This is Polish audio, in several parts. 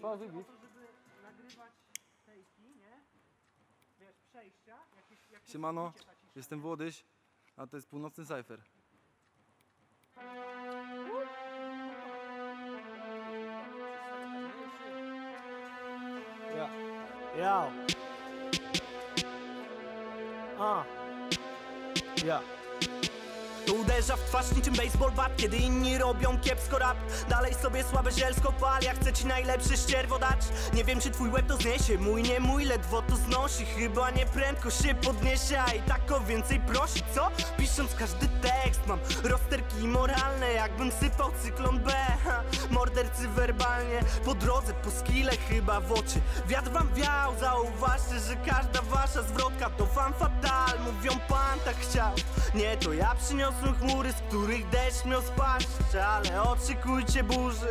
Fazy chodzi o to, żeby nagrywać tejki, nie? Wiesz, przejścia, jakieś... jakieś Siemano, bicie takie jestem Włodyś, a to jest północny cypher. Ja. Yo. A. Ja. To uderza w twarz niczym baseball bat Kiedy inni robią kiepsko rap. Dalej sobie słabe zielsko pal Ja chcę ci najlepszy ścierwo dać Nie wiem czy twój łeb to zniesie Mój nie mój ledwo to znosi. Chyba nie prędko się podniesie A i tak o więcej prosi, co? Pisząc każdy tekst Mam rozterki moralne Jakbym sypał cyklon B. Ha, Mordercy werbalnie Po drodze, po skile chyba w oczy. Wiatr wam wiał Zauważcie, że każda wasza zwrotka To fan fatal Mówią pan tak chciał. Nie, to ja przyniosłem chmury Z których deszcz miał spaść Ale oczekujcie burzy.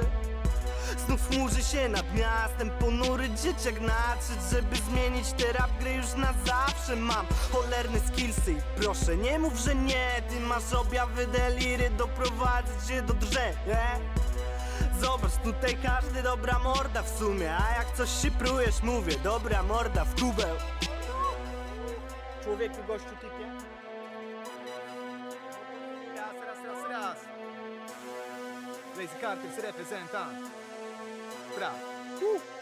Znów chmurzy się nad miastem Ponury dzieciak nadszedł Żeby zmienić te rap gry już na zawsze Mam cholerne skillsy i proszę nie mów, że nie Ty masz objawy deliry Doprowadzić cię do drżenia. Zobacz, tutaj każdy dobra morda w sumie A jak coś się prujesz, mówię Dobra morda w kubeł. Człowieku, gościu, typie. Lazy Carter se reprezentant. Brawo.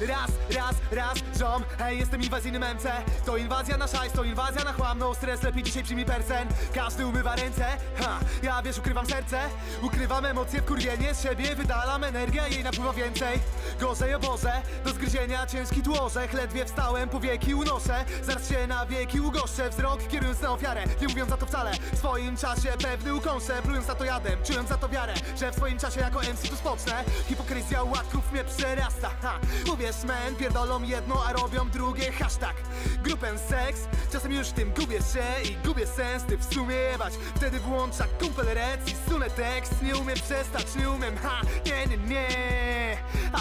Raz, raz, raz, ziom, hej, jestem inwazyjnym MC To inwazja na szajs, to inwazja na chłam. No stres, lepiej dzisiaj przyjmij persen. Każdy umywa ręce, ha Ja wiesz, ukrywam serce. Ukrywam emocje, wkurwienie z siebie. Wydalam energię, jej napływa więcej. Gorzej o Boże, do zgryzienia ciężki tłorzech Ledwie wstałem, powieki unoszę. Zaraz się na wieki ugoszczę. Wzrok kierując na ofiarę, nie mówiąc za to wcale. W swoim czasie pewny ukąszę. Plując za to jadem, czując za to wiarę. Że w swoim czasie jako MC tu spocznę. Hipokryzja łatków mnie przerasta. Ha. Uwierz men, pierdolą jedno, a robią drugie. Hashtag grupę seks Czasem już tym gubię się i gubię sens Ty w sumie jebać, wtedy włącza kumpel rec I sunę tekst, nie umiem przestać, nie umiem Ha, nie, nie, nie.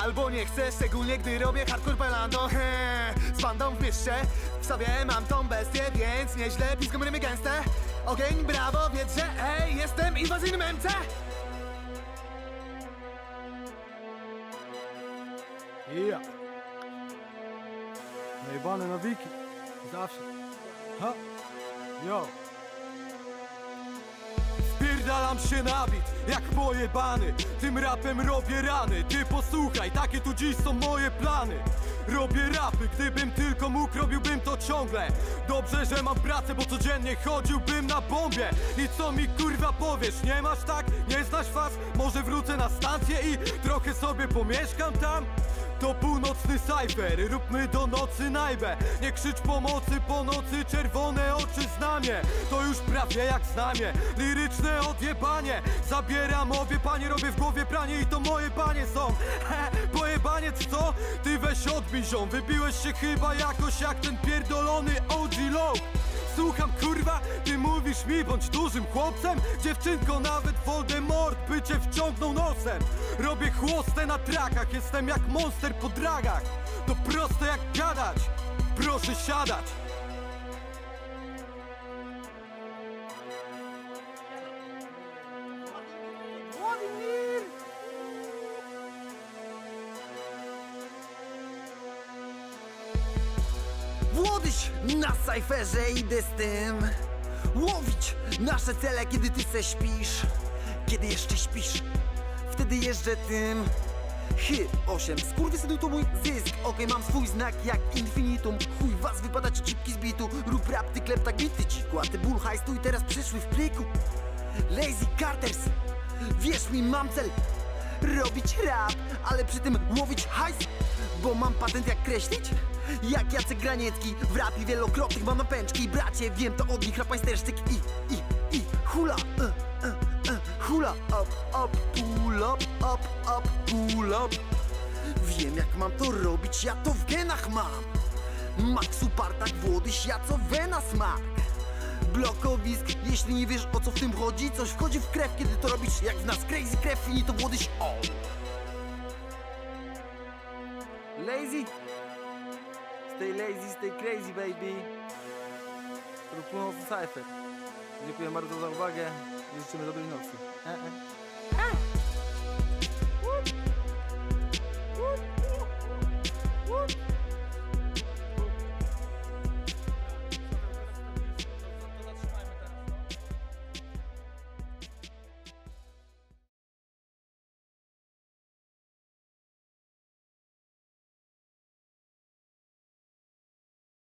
Albo nie chcę, szczególnie gdy robię hardcore bailando he. Z bandą w mieście W sobie mam tą bestię, więc nieźle Blisko rymy gęste. Ogień, brawo, wiedz, że ej, jestem inwazyjnym MC Ja. Najebane nawiki. Zawsze. Ha. Yo. Spierdalam się na bit, jak pojebany Tym rapem robię rany Ty posłuchaj, takie tu dziś są moje plany Robię rapy, gdybym tylko mógł, robiłbym to ciągle Dobrze, że mam pracę, bo codziennie chodziłbym na bombie I co mi kurwa powiesz, nie masz tak? Nie znasz faz? Może wrócę na stację i trochę sobie pomieszkam tam? To północny cypher, róbmy do nocy najbę. Nie krzycz pomocy po nocy, czerwone oczy znamie. To już prawie jak znamie, liryczne odjebanie. Zabieram obie panie, robię w głowie pranie i to moje panie są. He, pojebaniec co? Ty weź odbij ziom, wybiłeś się chyba jakoś jak ten pierdolony OG Low Słucham kurwa, ty mówisz mi bądź dużym chłopcem. Dziewczynko nawet Voldemort by cię wciągnął nosem. Robię chłostę na trakach, jestem jak monster po dragach. To proste jak gadać, proszę siadać Włodyś na sajferze idę z tym. Łowić nasze cele, kiedy ty se śpisz. Kiedy jeszcze śpisz Wtedy jeżdżę tym. Hy 8 Skurwysynu to mój zysk. Okej, mam swój znak jak infinitum. Chuj was wypada ci cipki z bitu. Rób rap, ty klep tak bity ciku A ty ból hajs tu i teraz przyszły w pliku Lazy Carters Wierz mi, mam cel Robić rap, ale przy tym łowić hajs Bo mam patent jak kreślić? Jak Jacek Graniecki W rapie wielokrotnych mam napęczki. Bracie, wiem to od nich rap majstersztyk I, i, i hula uh, uh, uh, Hula up, up, pull up, up, up, pull up. Wiem jak mam to robić, ja to w genach mam. Maxu Partak, Włodyś, ja co wena smak Blokowisk, jeśli nie wiesz o co w tym chodzi Coś wchodzi w krew, kiedy to robisz jak w nas Crazy krew, fini to Włodyś, o Lazy Stay lazy, stay crazy baby północny cypher. Dziękuję bardzo za uwagę i życzymy dobrej nocy. E, e.